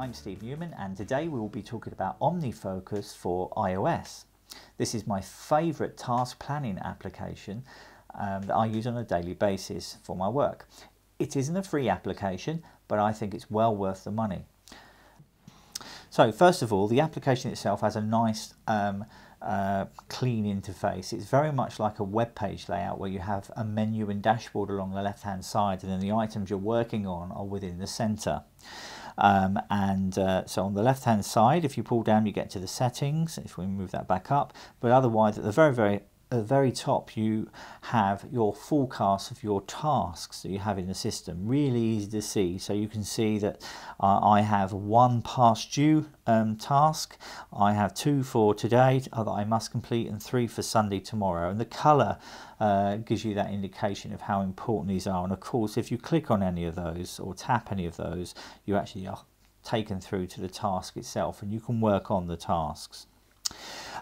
I'm Steve Newman and today we will be talking about OmniFocus for iOS. This is my favourite task planning application um, that I use on a daily basis for my work. It isn't a free application but I think it's well worth the money. So first of all the application itself has a nice um, uh, clean interface. It's very much like a web page layout where you have a menu and dashboard along the left hand side and then the items you're working on are within the center. Um, and uh, so on the left hand side if you pull down you get to the settings if we move that back up. But otherwise at the very very at the very top you have your forecast of your tasks that you have in the system. Really easy to see. So you can see that uh, I have one past due um, task. I have two for today that I must complete and three for Sunday tomorrow. And the color uh, gives you that indication of how important these are. And of course if you click on any of those or tap any of those you actually are taken through to the task itself and you can work on the tasks.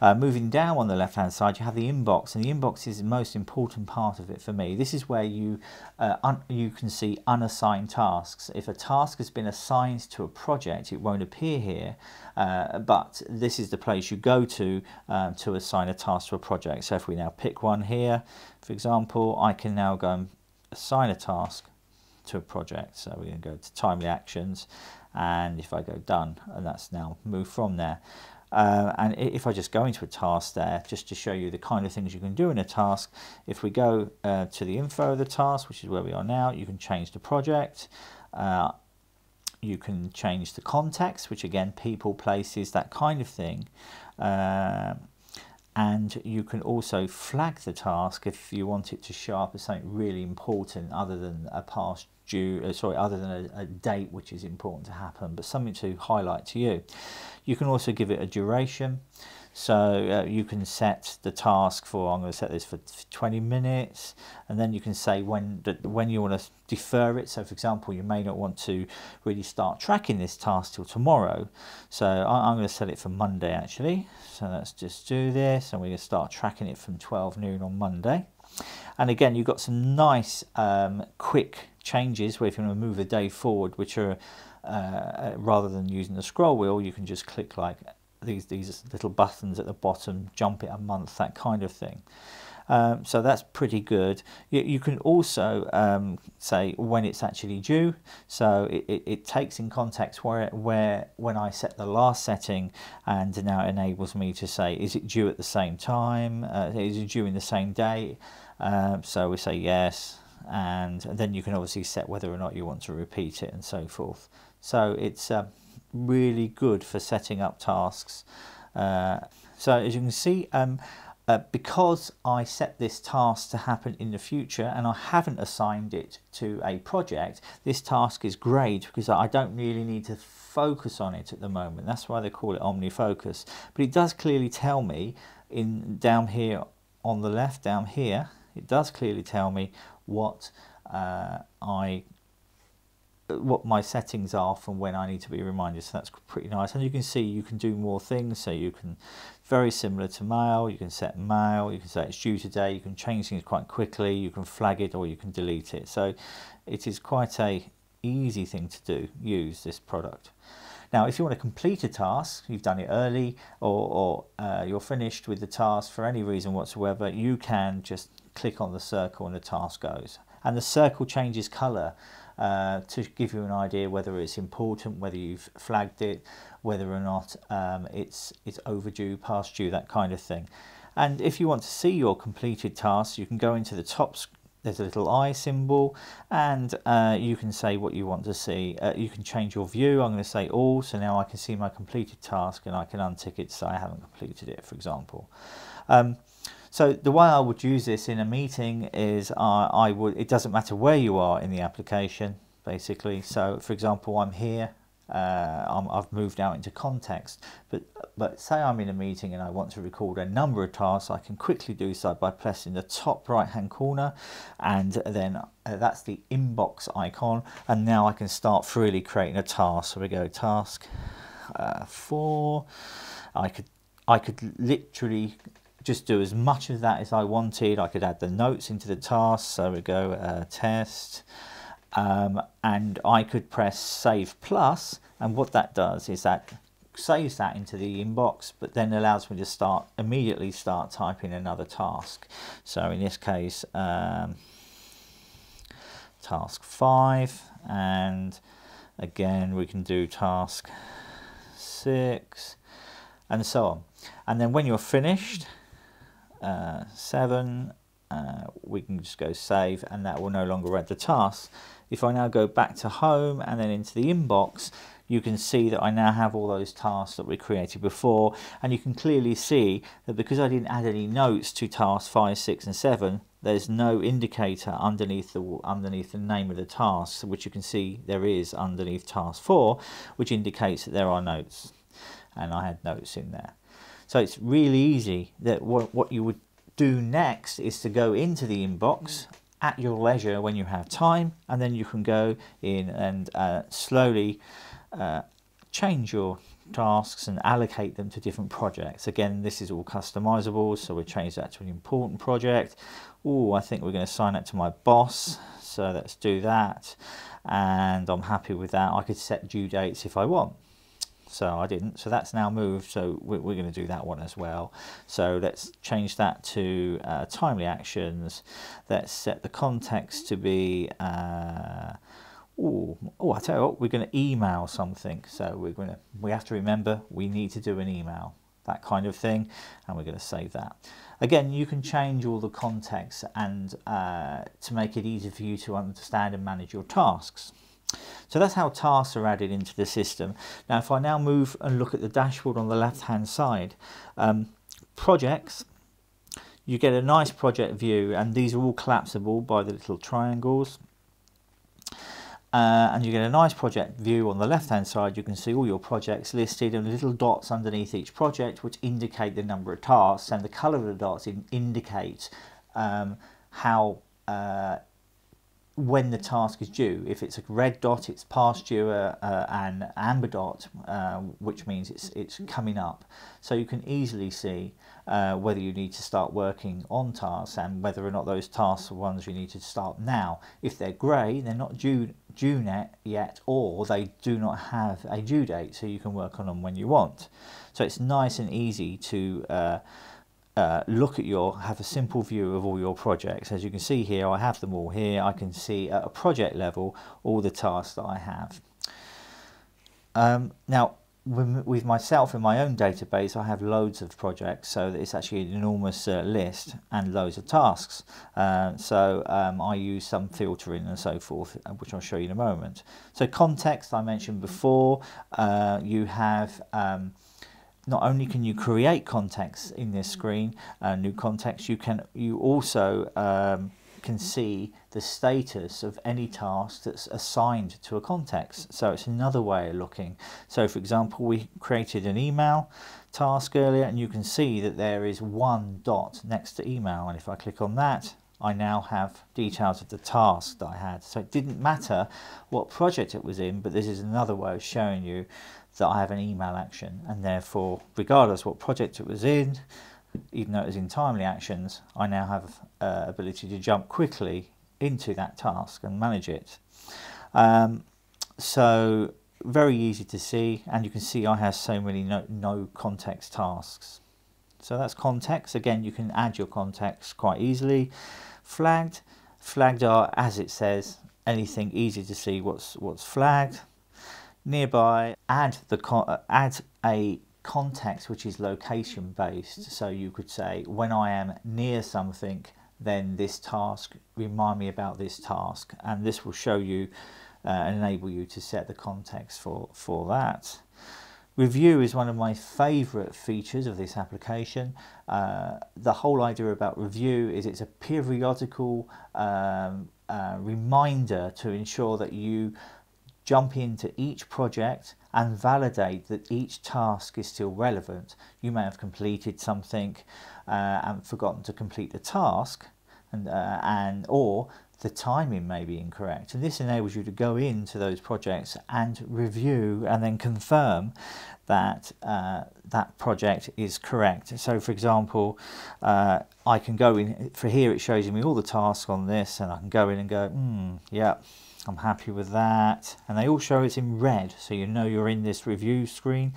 Uh, moving down on the left hand side you have the inbox and the inbox is the most important part of it for me. This is where you, uh, you can see unassigned tasks. If a task has been assigned to a project it won't appear here uh, but this is the place you go to um, to assign a task to a project. So if we now pick one here for example I can now go and assign a task to a project. So we can go to timely actions and if I go done and that's now moved from there. Uh, and if I just go into a task there, just to show you the kind of things you can do in a task, if we go uh, to the info of the task, which is where we are now, you can change the project. Uh, you can change the context, which again, people, places, that kind of thing. And you can also flag the task if you want it to show up as something really important other than a past due, uh, sorry, other than a, a, date which is important to happen, but something to highlight to you. You can also give it a duration. So uh, you can set the task for, I'm going to set this for 20 minutes, and then you can say when, when you want to defer it. So for example, you may not want to really start tracking this task till tomorrow. So I, am going to set it for Monday actually. So let's just do this, and we're going to start tracking it from 12 noon on Monday. And again, you've got some nice um, quick changes where if you want to move a day forward, which are uh, rather than using the scroll wheel, you can just click like these, these little buttons at the bottom, jump it a month, that kind of thing. Um, so that's pretty good. You, you can also um, say when it's actually due. So it, it, it, takes in context where, where when I set the last setting and now enables me to say, is it due at the same time? Uh, is it due in the same day? Um, so we say yes, and then you can obviously set whether or not you want to repeat it and so forth. So it's uh, really good for setting up tasks. Uh, so as you can see, um, uh, because I set this task to happen in the future and I haven't assigned it to a project, this task is great because I don't really need to focus on it at the moment. That's why they call it OmniFocus. But it does clearly tell me in down here on the left, down here, it does clearly tell me what uh, I what my settings are from when I need to be reminded so that's pretty nice. And you can see you can do more things so you can very similar to mail you can set mail you can say it's due today you can change things quite quickly you can flag it or you can delete it. So it is quite a easy thing to do use this product. Now if you want to complete a task you've done it early or, or uh, you're finished with the task for any reason whatsoever you can just click on the circle and the task goes. And the circle changes color uh, to give you an idea whether it's important, whether you've flagged it, whether or not um, it's, it's overdue, past due, that kind of thing. And if you want to see your completed tasks, you can go into the top there's a little eye symbol and uh, you can say what you want to see. Uh, you can change your view. I'm going to say all, so now I can see my completed task and I can untick it so I haven't completed it, for example. Um, so the way I would use this in a meeting is I, I would, it doesn't matter where you are in the application, basically. So for example, I'm here, uh, i have moved out into context, but, but say I'm in a meeting and I want to record a number of tasks, I can quickly do so by pressing the top right hand corner and then uh, that's the inbox icon and now I can start freely creating a task. So we go task uh, four, I could I could literally just do as much of that as I wanted. I could add the notes into the task. So we go uh, test. Um, and I could press save plus And what that does is that saves that into the inbox, but then allows me to start immediately start typing another task. So in this case, um, task five, and again we can do task six, and so on. And then when you're finished, uh, seven, uh, we can just go save, and that will no longer read the task. If I now go back to home and then into the inbox, you can see that I now have all those tasks that we created before and you can clearly see that because I didn't add any notes to tasks 5, 6 and 7 there's no indicator underneath the underneath the name of the task which you can see there is underneath task 4 which indicates that there are notes and I had notes in there. So it's really easy that what, what you would do next is to go into the inbox at your leisure when you have time and then you can go in and uh, slowly uh, change your tasks and allocate them to different projects. Again, this is all customizable, so we change that to an important project. Oh, I think we're going to assign that to my boss, so let's do that. And I'm happy with that. I could set due dates if I want. So I didn't, so that's now moved, so we're, going to do that one as well. So let's change that to uh, timely actions. Let's set the context to be uh, oh, oh, I tell you what, we're going to email something. So we're going to, we have to remember we need to do an email, that kind of thing, and we're going to save that. Again, you can change all the context and uh, to make it easy for you to understand and manage your tasks. So that's how tasks are added into the system. Now, if I now move and look at the dashboard on the left-hand side, um, projects, you get a nice project view, and these are all collapsible by the little triangles. Uh, and you get a nice project view on the left hand side you can see all your projects listed and little dots underneath each project which indicate the number of tasks and the color of the dots in, indicate um, how uh, when the task is due. If it's a red dot, it's past due, uh, uh, and amber dot, uh, which means it's it's coming up. So you can easily see uh, whether you need to start working on tasks and whether or not those tasks are ones you need to start now. If they're grey, they're not due due yet, or they do not have a due date, so you can work on them when you want. So it's nice and easy to uh, look at your, have a simple view of all your projects. As you can see here, I have them all here. I can see at a project level all the tasks that I have. Um, now, with myself in my own database, I have loads of projects, so it's actually an enormous uh, list and loads of tasks. Uh, so um, I use some filtering and so forth, uh, which I'll show you in a moment. So context, I mentioned before, uh, you have um, not only can you create context in this screen, uh, new context, you can you also um, can see the status of any task that's assigned to a context. So it's another way of looking. So for example, we created an email task earlier and you can see that there is one dot next to email. And if I click on that, I now have details of the task that I had. So it didn't matter what project it was in, but this is another way of showing you that I have an email action. And therefore regardless what project it was in even though it was in timely actions I now have uh, ability to jump quickly into that task and manage it. Um, so very easy to see. And you can see I have so many no, no context tasks so that's context. Again you can add your context quite easily. Flagged. Flagged are as it says anything easy to see what's what's flagged. Nearby, add the uh, add a context which is location based. So you could say when I am near something, then this task remind me about this task, and this will show you uh, and enable you to set the context for for that. Review is one of my favourite features of this application. Uh, the whole idea about review is it's a periodical um, uh, reminder to ensure that you jump into each project and validate that each task is still relevant. You may have completed something uh, and forgotten to complete the task and, uh, and or the timing may be incorrect and this enables you to go into those projects and review and then confirm that uh, that project is correct. So for example, uh, I can go in, for here it shows me all the tasks on this and I can go in and go, hmm, yeah, I'm happy with that. And they all show it in red, so you know you're in this review screen.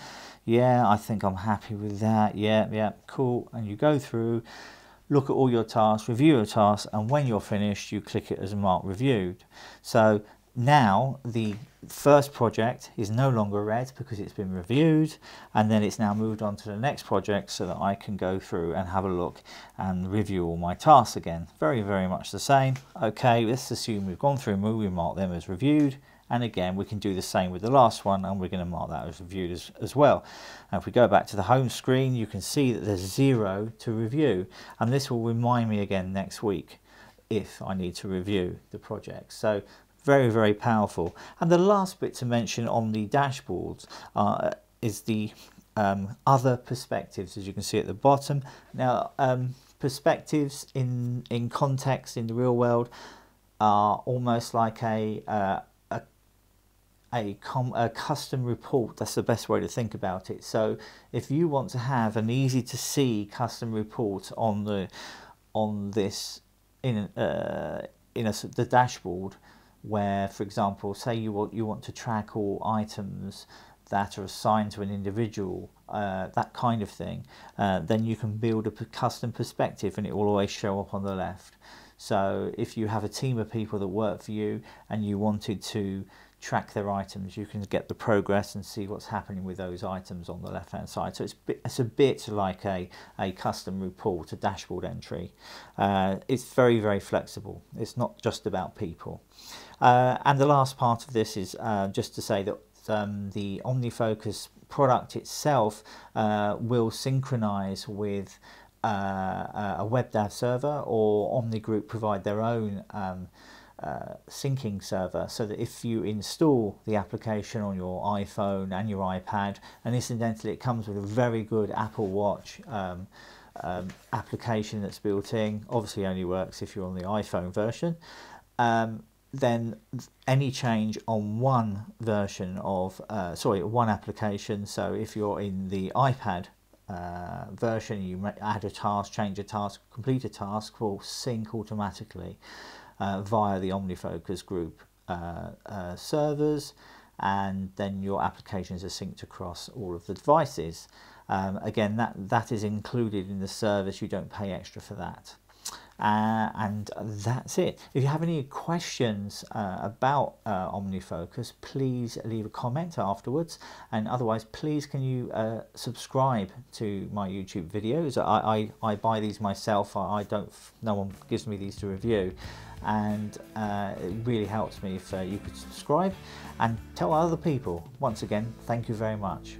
Yeah, I think I'm happy with that. Yeah, yeah, cool. And you go through, look at all your tasks, review your tasks, and when you're finished, you click it as marked reviewed. So now the first project is no longer red because it's been reviewed and then it's now moved on to the next project so that I can go through and have a look and review all my tasks again. Very, very much the same. Okay, let's assume we've gone through and we mark them as reviewed and again we can do the same with the last one and we're going to mark that as reviewed as, as well. And if we go back to the home screen you can see that there's zero to review and this will remind me again next week if I need to review the project. So very, very powerful. And the last bit to mention on the dashboards uh, is the um, other perspectives, as you can see at the bottom. Now, um, perspectives in, in context in the real world are almost like a, uh, a, a, a, custom report. That's the best way to think about it. So if you want to have an easy to see custom report on the on this in uh, in a, the dashboard, where, for example, say you want, you want to track all items that are assigned to an individual, uh, that kind of thing, uh, then you can build a custom perspective and it will always show up on the left. So if you have a team of people that work for you and you wanted to track their items, you can get the progress and see what's happening with those items on the left hand side. So it's, it's a bit like a, a custom report, a dashboard entry. Uh, it's very, very flexible. It's not just about people. Uh, and the last part of this is uh, just to say that um, the OmniFocus product itself uh, will synchronize with uh, a WebDAV server or OmniGroup provide their own um, uh, syncing server so that if you install the application on your iPhone and your iPad, and incidentally it comes with a very good Apple Watch um, um, application that's built in, obviously only works if you're on the iPhone version, um, then any change on one version of, uh, sorry, one application, so if you're in the iPad uh, version, you add a task, change a task, complete a task, will sync automatically uh, via the OmniFocus group uh, uh, servers, and then your applications are synced across all of the devices. Um, again, that, that is included in the service, you don't pay extra for that. Uh, and that's it. If you have any questions uh, about uh, OmniFocus, please leave a comment afterwards. And otherwise, please can you uh, subscribe to my YouTube videos? I, I, I buy these myself. I, I, don't. No one gives me these to review, and uh, it really helps me if uh, you could subscribe and tell other people. Once again, thank you very much.